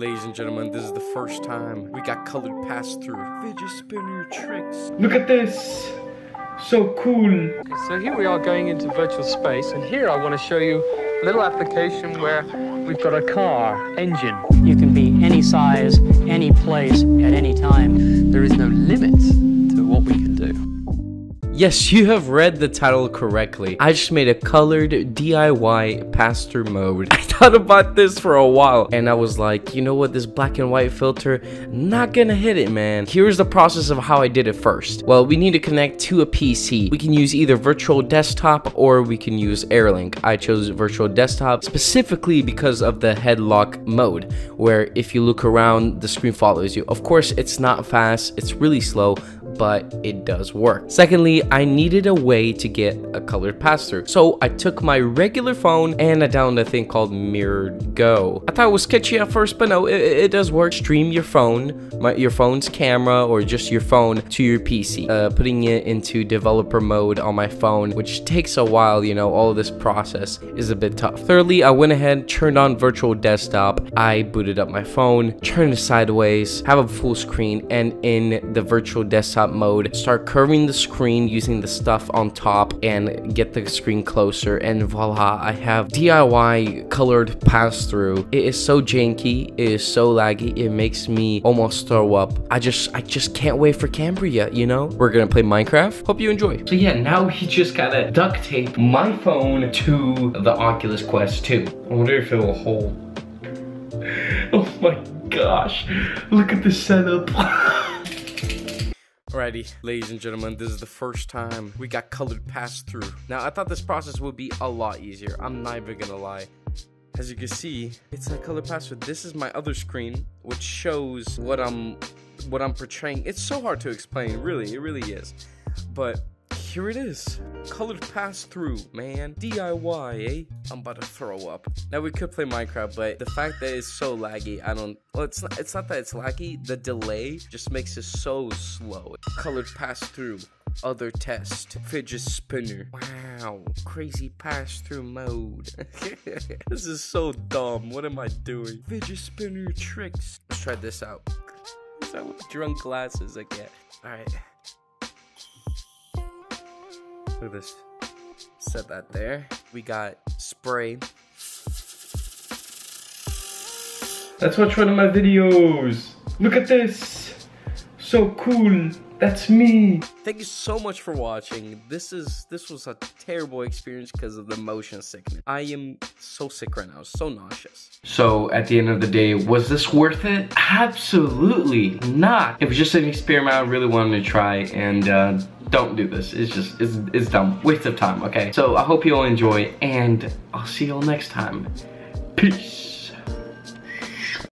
Ladies and gentlemen, this is the first time we got colored pass-through fidget spinner tricks. Look at this! So cool! So here we are going into virtual space, and here I want to show you a little application where we've got a car engine. You can be any size, any place, at any time. There Yes, you have read the title correctly. I just made a colored DIY pass-through mode. I thought about this for a while and I was like, you know what, this black and white filter, not gonna hit it, man. Here's the process of how I did it first. Well, we need to connect to a PC. We can use either virtual desktop or we can use Airlink. I chose virtual desktop specifically because of the headlock mode, where if you look around, the screen follows you. Of course, it's not fast, it's really slow, but it does work. Secondly, I needed a way to get a colored pass-through. So I took my regular phone and I downloaded a thing called MirrorGo. I thought it was sketchy at first, but no, it, it does work. Stream your phone, my, your phone's camera, or just your phone to your PC. Uh, putting it into developer mode on my phone, which takes a while, you know, all this process is a bit tough. Thirdly, I went ahead, turned on virtual desktop. I booted up my phone, turned it sideways, have a full screen, and in the virtual desktop mode, start curving the screen using the stuff on top and get the screen closer and voila, I have DIY colored pass-through. It is so janky, it is so laggy, it makes me almost throw up. I just, I just can't wait for Cambria, you know? We're gonna play Minecraft. Hope you enjoy. So yeah, now he just gotta duct tape my phone to the Oculus Quest 2. I wonder if it will hold. Oh my gosh, look at the setup. Alrighty, ladies and gentlemen, this is the first time we got colored pass-through. Now, I thought this process would be a lot easier. I'm not even gonna lie. As you can see, it's a color pass-through. This is my other screen, which shows what I'm what I'm portraying. It's so hard to explain, really, it really is. But here it is. Colored pass-through, man. DIY, eh? I'm about to throw up. Now we could play Minecraft, but the fact that it's so laggy, I don't well it's not it's not that it's laggy, the delay just makes it so slow. Colored pass-through. Other test. Fidget spinner. Wow. Crazy pass-through mode. this is so dumb. What am I doing? Fidget spinner tricks. Let's try this out. What drunk glasses I get? Alright. Look at this. Set that there. We got spray. Let's watch one of my videos. Look at this. So cool. That's me. Thank you so much for watching. This is this was a terrible experience because of the motion sickness. I am so sick right now, so nauseous. So at the end of the day, was this worth it? Absolutely not. It was just an experiment I really wanted to try and uh, don't do this. It's just, it's, it's dumb. Waste of time, okay? So I hope you all enjoy and I'll see you all next time. Peace.